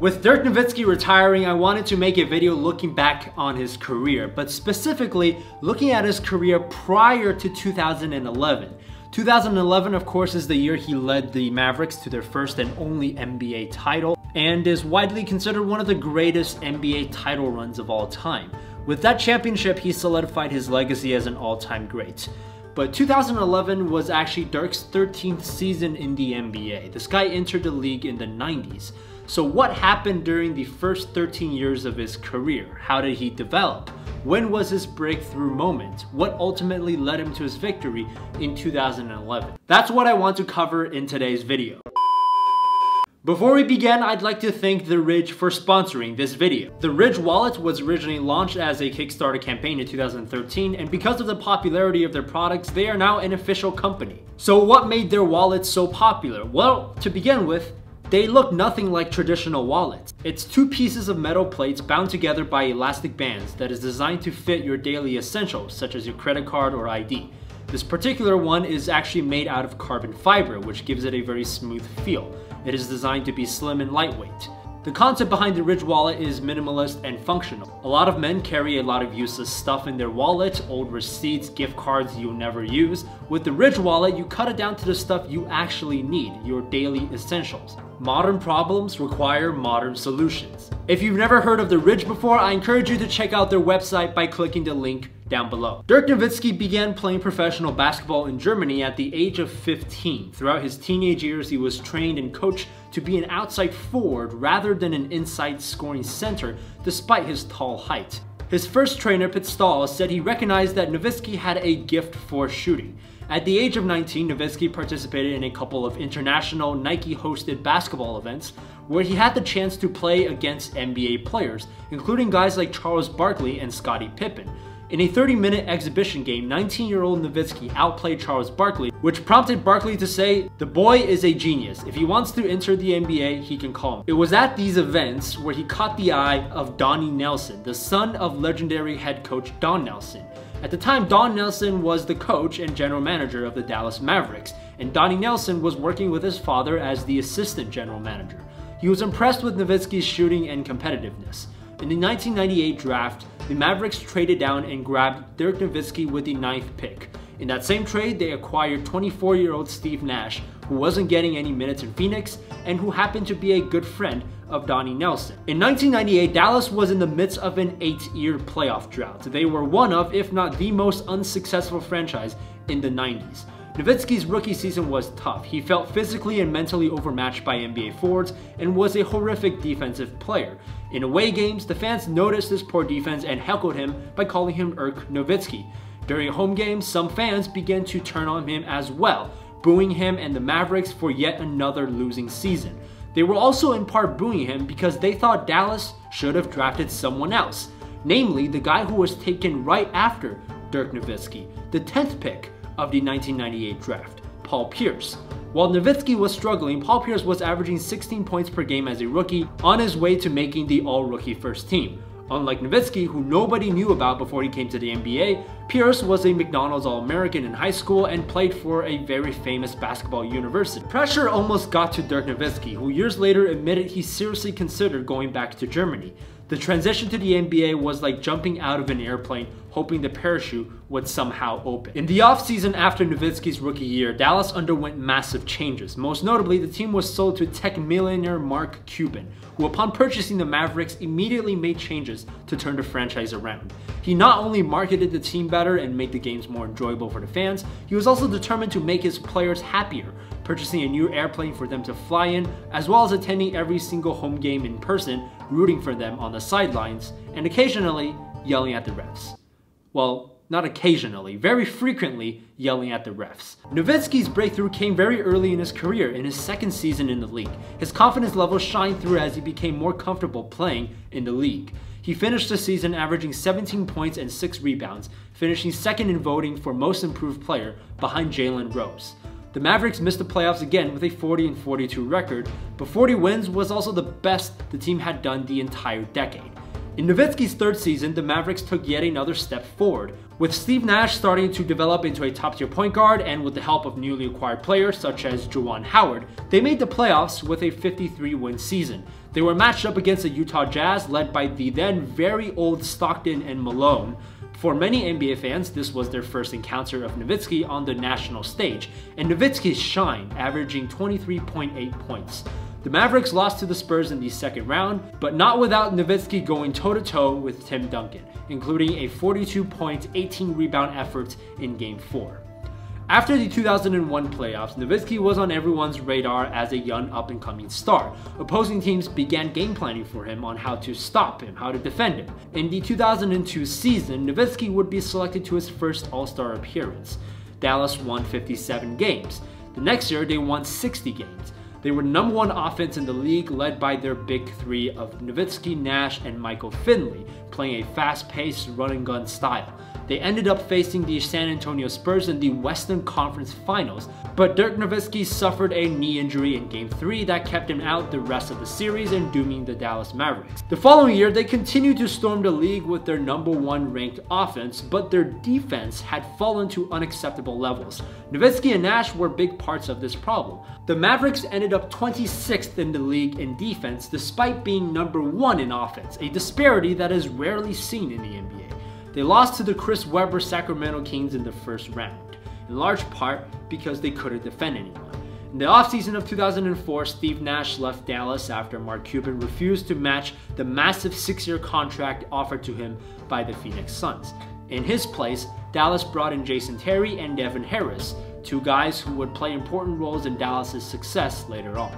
With Dirk Nowitzki retiring, I wanted to make a video looking back on his career, but specifically looking at his career prior to 2011. 2011, of course, is the year he led the Mavericks to their first and only NBA title, and is widely considered one of the greatest NBA title runs of all time. With that championship, he solidified his legacy as an all-time great. But 2011 was actually Dirk's 13th season in the NBA. This guy entered the league in the 90s. So what happened during the first 13 years of his career? How did he develop? When was his breakthrough moment? What ultimately led him to his victory in 2011? That's what I want to cover in today's video. Before we begin, I'd like to thank The Ridge for sponsoring this video. The Ridge wallet was originally launched as a Kickstarter campaign in 2013, and because of the popularity of their products, they are now an official company. So what made their wallet so popular? Well, to begin with, they look nothing like traditional wallets. It's two pieces of metal plates bound together by elastic bands that is designed to fit your daily essentials, such as your credit card or ID. This particular one is actually made out of carbon fiber, which gives it a very smooth feel. It is designed to be slim and lightweight. The concept behind the Ridge wallet is minimalist and functional. A lot of men carry a lot of useless stuff in their wallet, old receipts, gift cards you'll never use. With the Ridge wallet, you cut it down to the stuff you actually need, your daily essentials. Modern problems require modern solutions. If you've never heard of the Ridge before, I encourage you to check out their website by clicking the link down below. Dirk Nowitzki began playing professional basketball in Germany at the age of 15. Throughout his teenage years, he was trained and coached to be an outside forward rather than an inside scoring center, despite his tall height. His first trainer, Pit Stahl, said he recognized that Nowitzki had a gift for shooting. At the age of 19, Nowitzki participated in a couple of international Nike-hosted basketball events where he had the chance to play against NBA players, including guys like Charles Barkley and Scottie Pippen. In a 30-minute exhibition game, 19-year-old Nowitzki outplayed Charles Barkley, which prompted Barkley to say, the boy is a genius. If he wants to enter the NBA, he can call him. It was at these events where he caught the eye of Donnie Nelson, the son of legendary head coach Don Nelson. At the time, Don Nelson was the coach and general manager of the Dallas Mavericks, and Donnie Nelson was working with his father as the assistant general manager. He was impressed with Nowitzki's shooting and competitiveness. In the 1998 draft, the Mavericks traded down and grabbed Dirk Nowitzki with the ninth pick. In that same trade, they acquired 24-year-old Steve Nash, who wasn't getting any minutes in Phoenix and who happened to be a good friend of Donnie Nelson. In 1998, Dallas was in the midst of an eight-year playoff drought. They were one of, if not the most unsuccessful franchise in the 90s. Nowitzki's rookie season was tough. He felt physically and mentally overmatched by NBA forwards and was a horrific defensive player. In away games, the fans noticed this poor defense and heckled him by calling him Irk Nowitzki. During a home games, some fans began to turn on him as well, booing him and the Mavericks for yet another losing season. They were also in part booing him because they thought Dallas should have drafted someone else, namely the guy who was taken right after Dirk Nowitzki, the 10th pick of the 1998 draft, Paul Pierce. While Nowitzki was struggling, Paul Pierce was averaging 16 points per game as a rookie on his way to making the all-rookie first team. Unlike Nowitzki, who nobody knew about before he came to the NBA, Pierce was a McDonald's All-American in high school and played for a very famous basketball university. Pressure almost got to Dirk Nowitzki, who years later admitted he seriously considered going back to Germany. The transition to the NBA was like jumping out of an airplane hoping the parachute would somehow open. In the offseason after Nowitzki's rookie year, Dallas underwent massive changes. Most notably, the team was sold to tech millionaire Mark Cuban, who upon purchasing the Mavericks immediately made changes to turn the franchise around. He not only marketed the team better and made the games more enjoyable for the fans, he was also determined to make his players happier, purchasing a new airplane for them to fly in, as well as attending every single home game in person, rooting for them on the sidelines, and occasionally yelling at the refs. Well, not occasionally, very frequently yelling at the refs. Nowitzki's breakthrough came very early in his career, in his second season in the league. His confidence level shined through as he became more comfortable playing in the league. He finished the season averaging 17 points and 6 rebounds, finishing second in voting for most improved player behind Jalen Rose. The Mavericks missed the playoffs again with a 40 and 42 record, but 40 wins was also the best the team had done the entire decade. In Nowitzki's third season, the Mavericks took yet another step forward, with Steve Nash starting to develop into a top tier point guard and with the help of newly acquired players such as Juwan Howard, they made the playoffs with a 53 win season. They were matched up against the Utah Jazz led by the then very old Stockton and Malone. For many NBA fans, this was their first encounter of Nowitzki on the national stage, and Nowitzki shined, averaging 23.8 points. The Mavericks lost to the Spurs in the second round, but not without Nowitzki going toe-to-toe with Tim Duncan, including a 42 point, 18 rebound effort in Game 4. After the 2001 playoffs, Nowitzki was on everyone's radar as a young up-and-coming star. Opposing teams began game planning for him on how to stop him, how to defend him. In the 2002 season, Nowitzki would be selected to his first All-Star appearance. Dallas won 57 games. The next year, they won 60 games. They were number one offense in the league, led by their big three of Nowitzki, Nash, and Michael Finley, playing a fast-paced run-and-gun style. They ended up facing the San Antonio Spurs in the Western Conference Finals, but Dirk Nowitzki suffered a knee injury in Game 3 that kept him out the rest of the series and dooming the Dallas Mavericks. The following year, they continued to storm the league with their number one ranked offense, but their defense had fallen to unacceptable levels. Nowitzki and Nash were big parts of this problem. The Mavericks ended up 26th in the league in defense despite being number one in offense, a disparity that is rarely seen in the NBA. They lost to the Chris Webber Sacramento Kings in the first round, in large part because they couldn't defend anyone. In the offseason of 2004, Steve Nash left Dallas after Mark Cuban refused to match the massive six-year contract offered to him by the Phoenix Suns. In his place, Dallas brought in Jason Terry and Devin Harris, two guys who would play important roles in Dallas' success later on.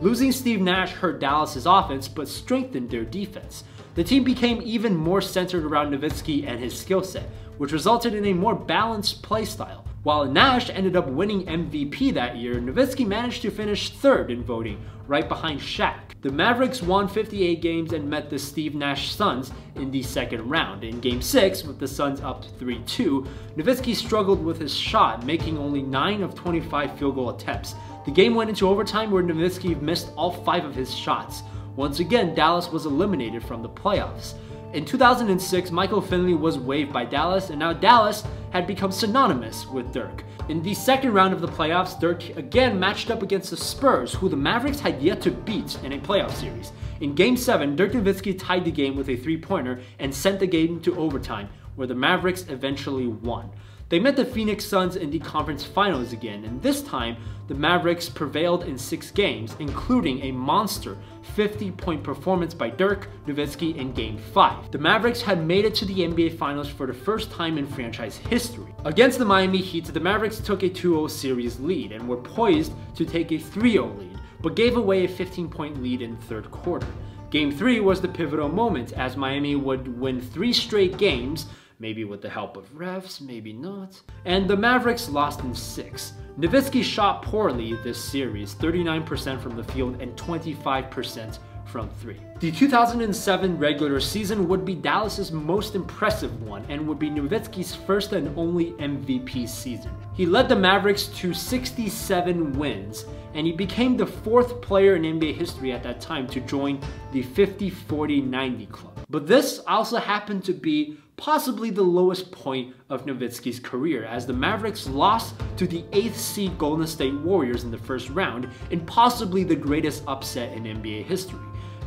Losing Steve Nash hurt Dallas' offense but strengthened their defense. The team became even more centered around Nowitzki and his skill set, which resulted in a more balanced play style. While Nash ended up winning MVP that year, Nowitzki managed to finish third in voting, right behind Shaq. The Mavericks won 58 games and met the Steve Nash Suns in the second round. In Game 6, with the Suns up 3-2, Nowitzki struggled with his shot, making only 9 of 25 field goal attempts. The game went into overtime where Nowitzki missed all 5 of his shots. Once again, Dallas was eliminated from the playoffs. In 2006, Michael Finley was waived by Dallas, and now Dallas had become synonymous with Dirk. In the second round of the playoffs, Dirk again matched up against the Spurs, who the Mavericks had yet to beat in a playoff series. In Game 7, Dirk Nowitzki tied the game with a three-pointer and sent the game to overtime, where the Mavericks eventually won. They met the Phoenix Suns in the conference finals again, and this time the Mavericks prevailed in six games, including a monster 50 point performance by Dirk Nowitzki in Game 5. The Mavericks had made it to the NBA Finals for the first time in franchise history. Against the Miami Heat, the Mavericks took a 2 0 series lead and were poised to take a 3 0 lead, but gave away a 15 point lead in the third quarter. Game 3 was the pivotal moment as Miami would win three straight games maybe with the help of refs, maybe not. And the Mavericks lost in six. Nowitzki shot poorly this series, 39% from the field and 25% from three. The 2007 regular season would be Dallas's most impressive one and would be Nowitzki's first and only MVP season. He led the Mavericks to 67 wins and he became the fourth player in NBA history at that time to join the 50-40-90 club. But this also happened to be possibly the lowest point of Nowitzki's career as the Mavericks lost to the 8th seed Golden State Warriors in the first round in possibly the greatest upset in NBA history.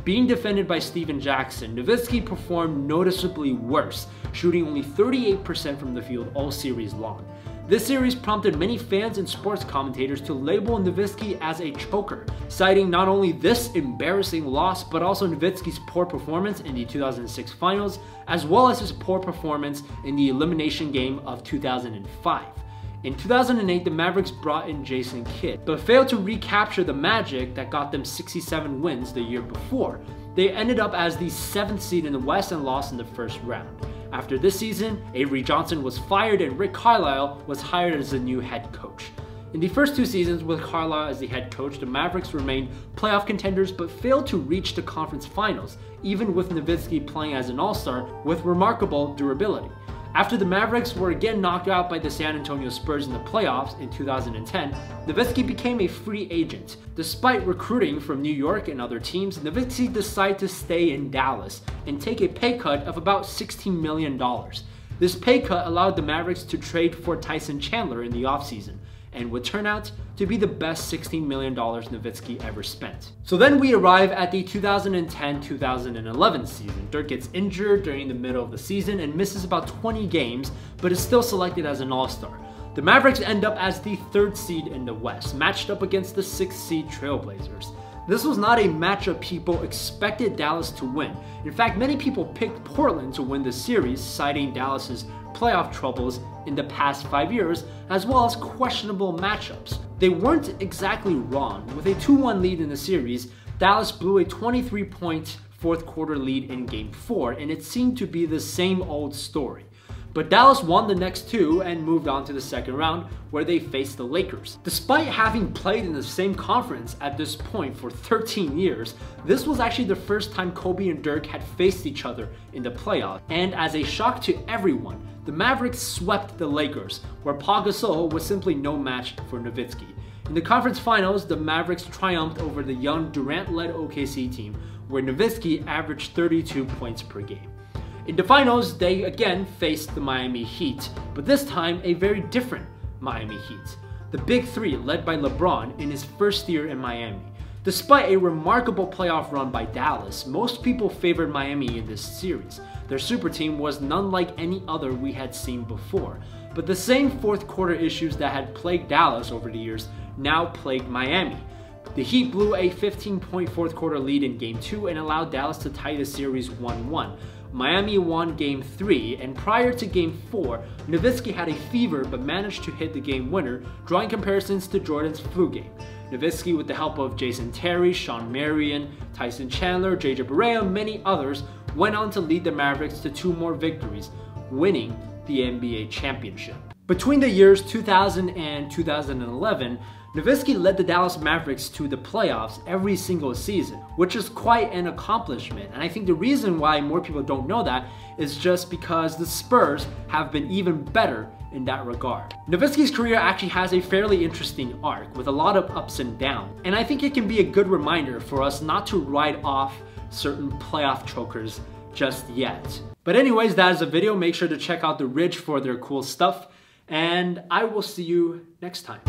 Being defended by Stephen Jackson, Nowitzki performed noticeably worse, shooting only 38% from the field all series long. This series prompted many fans and sports commentators to label Nowitzki as a choker, citing not only this embarrassing loss, but also Nowitzki's poor performance in the 2006 finals, as well as his poor performance in the elimination game of 2005. In 2008, the Mavericks brought in Jason Kidd, but failed to recapture the magic that got them 67 wins the year before. They ended up as the 7th seed in the West and lost in the first round. After this season, Avery Johnson was fired and Rick Carlisle was hired as the new head coach. In the first two seasons with Carlisle as the head coach, the Mavericks remained playoff contenders but failed to reach the conference finals, even with Nowitzki playing as an all-star with remarkable durability. After the Mavericks were again knocked out by the San Antonio Spurs in the playoffs in 2010, Nowitzki became a free agent. Despite recruiting from New York and other teams, Nowitzki decided to stay in Dallas and take a pay cut of about $16 million. This pay cut allowed the Mavericks to trade for Tyson Chandler in the offseason, and would turn out to be the best $16 million Nowitzki ever spent. So then we arrive at the 2010-2011 season. Dirk gets injured during the middle of the season and misses about 20 games, but is still selected as an All-Star. The Mavericks end up as the third seed in the West, matched up against the sixth seed Trailblazers. This was not a matchup people expected Dallas to win. In fact, many people picked Portland to win the series, citing Dallas's playoff troubles in the past five years, as well as questionable matchups. They weren't exactly wrong. With a 2-1 lead in the series, Dallas blew a 23-point fourth quarter lead in game 4, and it seemed to be the same old story. But Dallas won the next two and moved on to the second round where they faced the Lakers. Despite having played in the same conference at this point for 13 years, this was actually the first time Kobe and Dirk had faced each other in the playoffs. And as a shock to everyone, the Mavericks swept the Lakers, where Pau Gasol was simply no match for Nowitzki. In the conference finals, the Mavericks triumphed over the young Durant-led OKC team, where Nowitzki averaged 32 points per game. In the finals, they again faced the Miami Heat, but this time a very different Miami Heat. The Big Three led by LeBron in his first year in Miami. Despite a remarkable playoff run by Dallas, most people favored Miami in this series. Their super team was none like any other we had seen before, but the same fourth quarter issues that had plagued Dallas over the years now plagued Miami. The Heat blew a 15 point fourth quarter lead in Game 2 and allowed Dallas to tie the series 1 1. Miami won Game 3, and prior to Game 4, Nowitzki had a fever but managed to hit the game winner, drawing comparisons to Jordan's flu game. Nowitzki, with the help of Jason Terry, Shawn Marion, Tyson Chandler, JJ Barea, and many others, went on to lead the Mavericks to two more victories, winning the NBA championship. Between the years 2000 and 2011, Nowitzki led the Dallas Mavericks to the playoffs every single season, which is quite an accomplishment. And I think the reason why more people don't know that is just because the Spurs have been even better in that regard. Nowitzki's career actually has a fairly interesting arc with a lot of ups and downs. And I think it can be a good reminder for us not to write off certain playoff chokers just yet. But anyways, that is the video. Make sure to check out The Ridge for their cool stuff. And I will see you next time.